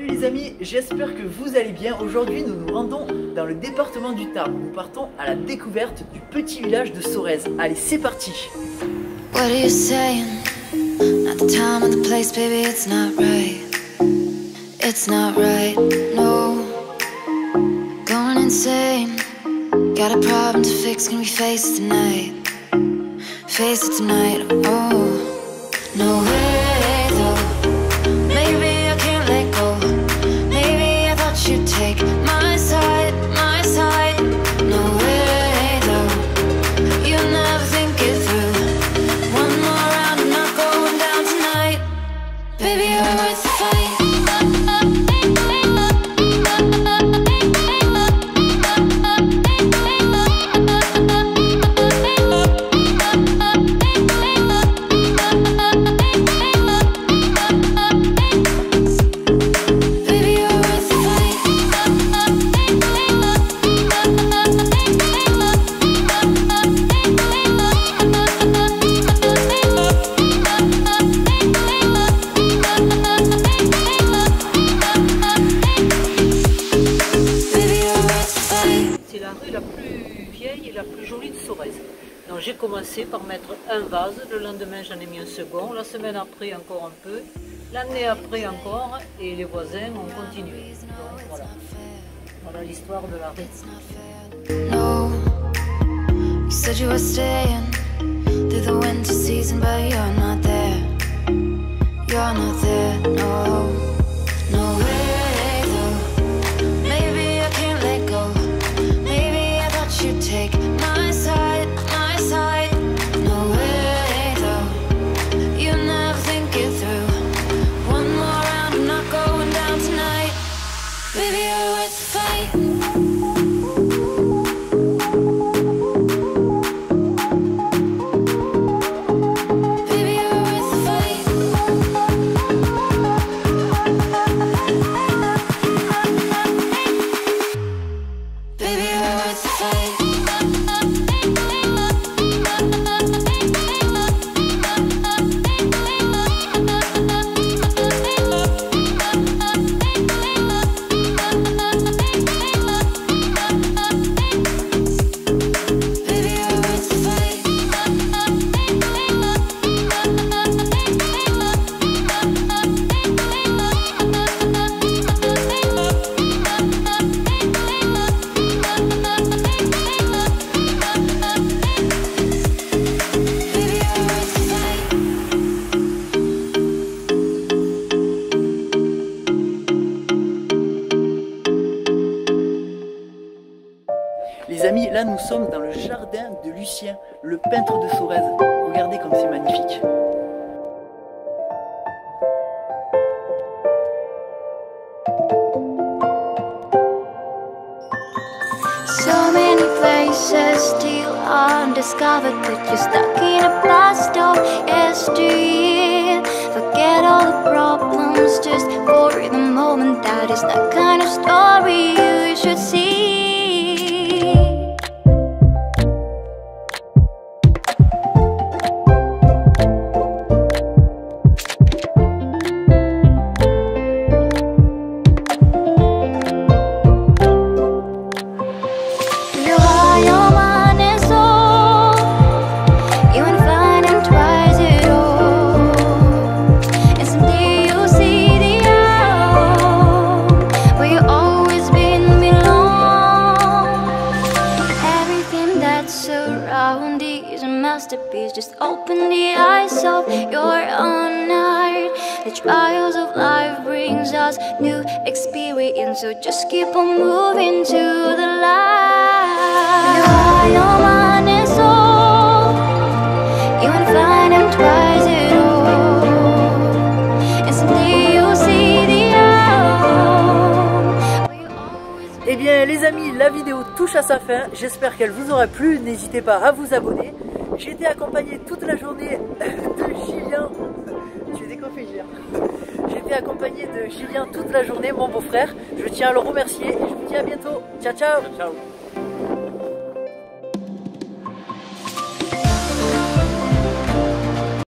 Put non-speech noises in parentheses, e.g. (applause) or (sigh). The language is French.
Salut les amis, j'espère que vous allez bien. Aujourd'hui, nous nous rendons dans le département du Tarn. Nous partons à la découverte du petit village de Sorez. Allez, c'est parti. What are you saying? Not the time or the place, baby, it's not right. It's not right, no. Going insane. Got a problem to fix, can we face it tonight? Face it tonight, oh. No way, J'ai commencé par mettre un vase, le lendemain j'en ai mis un second, la semaine après encore un peu, l'année après encore, et les voisins ont continué. Voilà. L'histoire de la rue. Les amis, là nous sommes dans le jardin de Lucien, le peintre de Sorez. Regardez comme c'est magnifique. So many places still undiscovered, but you're stuck in a blast of yesteryear. Forget all the problems just for the moment. That is the kind of story Just open the eyes of your own. The trials of life brings us new experience. So just keep on moving to the light. Eh bien les amis, la vidéo touche à sa fin. J'espère qu'elle vous aura plu. N'hésitez pas à vous abonner. J'ai été accompagné toute la journée (laughs) de Julien. Tu es décoiffé Julien. J'ai été accompagné de Julien toute la journée, mon beau-frère. Je tiens à le remercier et je vous dis à bientôt. Ciao ciao Ciao.